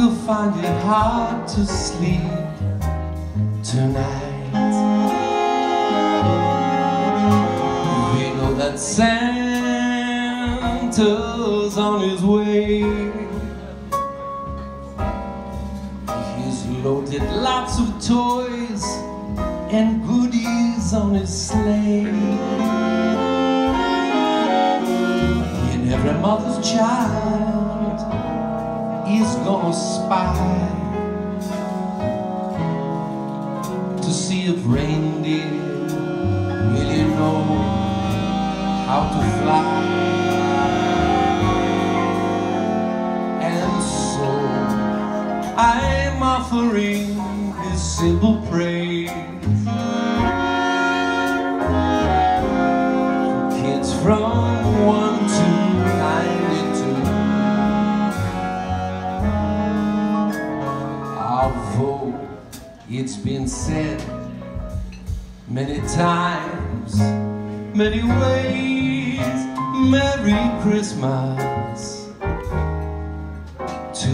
will find it hard to sleep tonight. We know that Santa's on his way. He's loaded lots of toys and goodies on his sleigh. And every mother's child is gonna spy to see if reindeer really know how to fly. And so I'm offering this simple praise for kids from Although it's been said many times, many ways, Merry Christmas to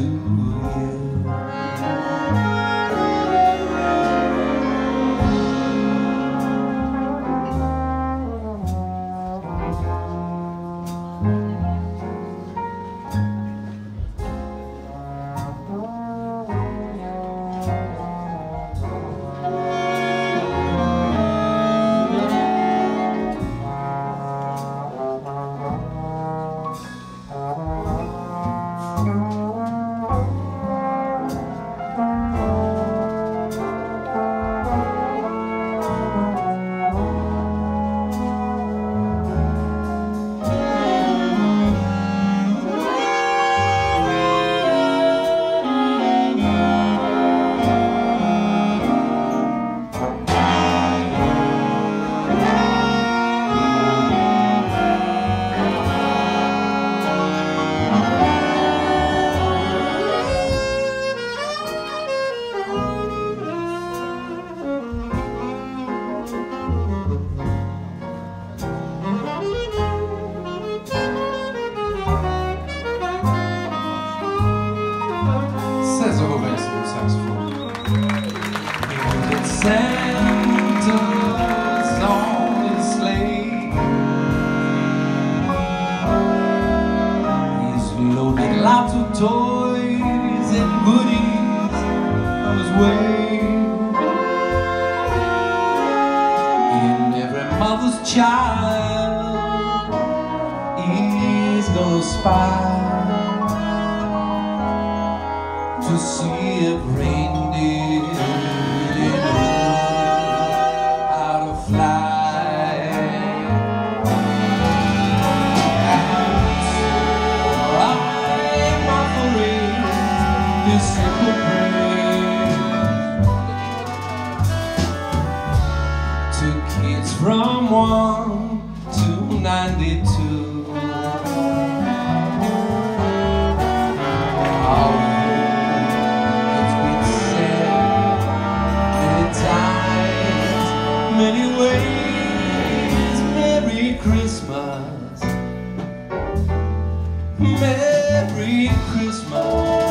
toys and goodies on his way. And every mother's child is gonna spy to see if reindeer to kids from one to ninety-two. Times, many ways. Merry Christmas, Merry Christmas.